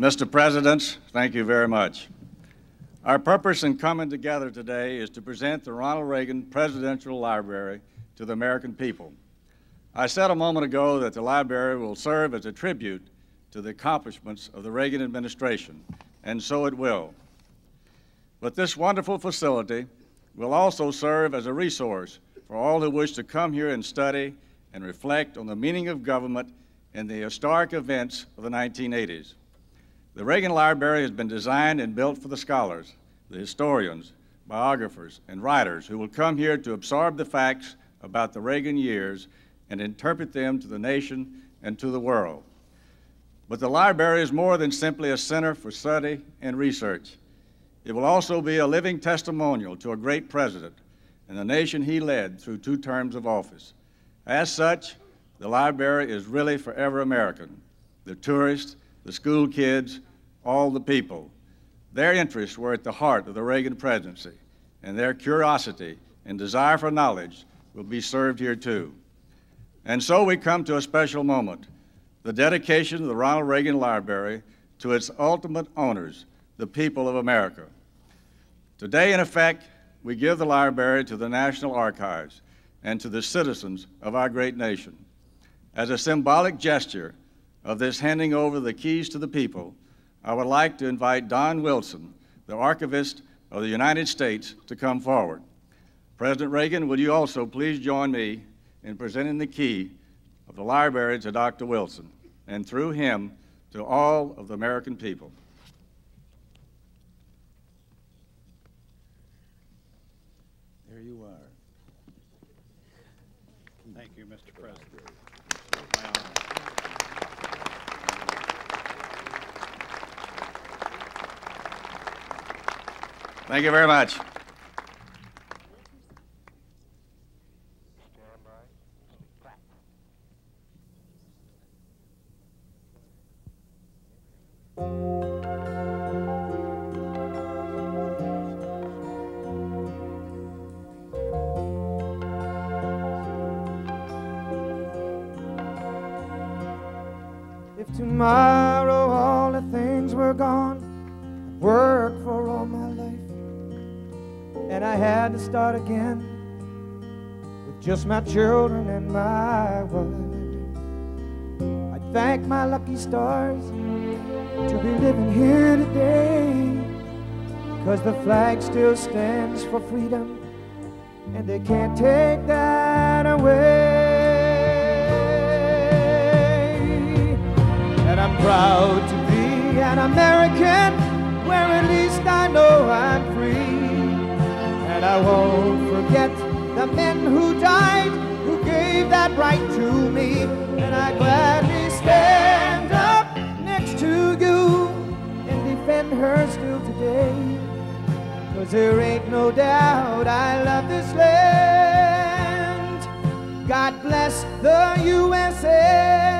Mr. President, thank you very much. Our purpose in coming together today is to present the Ronald Reagan Presidential Library to the American people. I said a moment ago that the library will serve as a tribute to the accomplishments of the Reagan administration, and so it will. But this wonderful facility will also serve as a resource for all who wish to come here and study and reflect on the meaning of government and the historic events of the 1980s. The Reagan Library has been designed and built for the scholars, the historians, biographers, and writers who will come here to absorb the facts about the Reagan years and interpret them to the nation and to the world. But the library is more than simply a center for study and research. It will also be a living testimonial to a great president and the nation he led through two terms of office. As such, the library is really forever American. The tourists, the school kids, all the people. Their interests were at the heart of the Reagan presidency, and their curiosity and desire for knowledge will be served here too. And so we come to a special moment, the dedication of the Ronald Reagan Library to its ultimate owners, the people of America. Today, in effect, we give the library to the National Archives and to the citizens of our great nation. As a symbolic gesture of this handing over the keys to the people, I would like to invite Don Wilson, the Archivist of the United States, to come forward. President Reagan, will you also please join me in presenting the key of the library to Dr. Wilson, and through him to all of the American people. There you are. Thank you, Mr. President. Thank you very much. If tomorrow all the things were gone, I'd worked for all my and I had to start again with just my children and my wife. I'd thank my lucky stars to be living here today, because the flag still stands for freedom, and they can't take that away. And I'm proud to be an American where at least I know I'm free. And I won't forget the men who died, who gave that right to me. And I gladly stand up next to you and defend her still today. Cause there ain't no doubt I love this land. God bless the USA.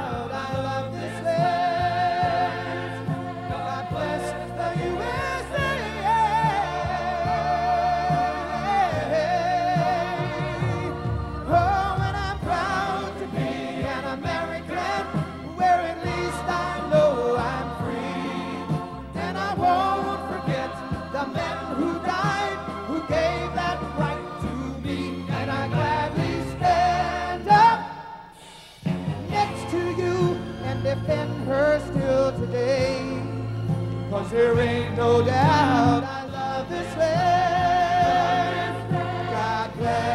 lifting her still today. Cause there ain't no doubt I love this land. God bless.